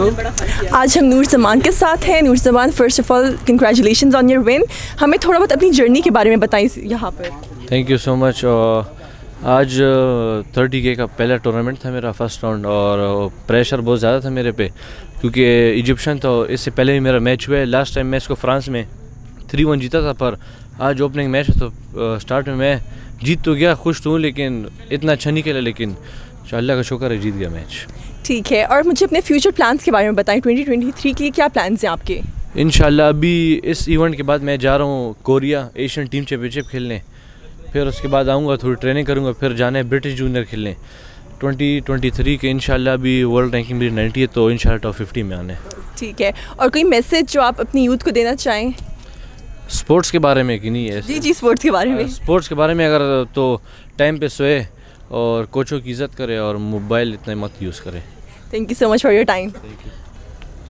आज हम नूर जमान के साथ हैं। Noor Zaman first of all congratulation on your win हमें थोड़ा बहुत अपनी जर्नी के बारे में बताएँ यहाँ पर। थैंक यू सो मच आज थर्टी के का पहला टूर्नामेंट था मेरा फ़र्स्ट राउंड और प्रेशर बहुत ज़्यादा था मेरे पे क्योंकि इजिप्शन तो इससे पहले भी मेरा मैच हुआ है। लास्ट टाइम मैं इसको फ्रांस में थ्री वन जीता था पर आज ओपनिंग मैच है तो स्टार्ट में मैं जीत तो गया खुश तो हूँ लेकिन इतना अच्छा नहीं खेला लेकिन अल्लाह का शुक्र है जीत गया मैच ठीक है और मुझे अपने फ्यूचर प्लान्स के बारे में बताएँ। 2023 के लिए क्या प्लान्स हैं आपके? इन अभी इस इवेंट के बाद मैं जा रहा हूँ कोरिया एशियन टीम चैम्पियनशिप खेलने। फिर उसके बाद आऊँगा थोड़ी ट्रेनिंग करूँगा फिर जाना है ब्रिटिश जूनियर खेलने। ट्वेंटी ट्वेंटी थ्री के इनशाला अभी वर्ल्ड रैंकिंग मेरी नाइन्टी है तो इन टॉप फिफ्टी में आने ठीक है और कोई मैसेज जो आप अपनी यूथ को देना चाहें? स्पोर्ट्स के बारे में कि नहीं है जी जी स्पोर्ट्स के बारे में। स्पोर्ट्स के बारे में अगर तो टाइम पे सोए और कोचों की इज़्ज़त करें और मोबाइल इतना मत यूज़ करें। Thank you so much for your time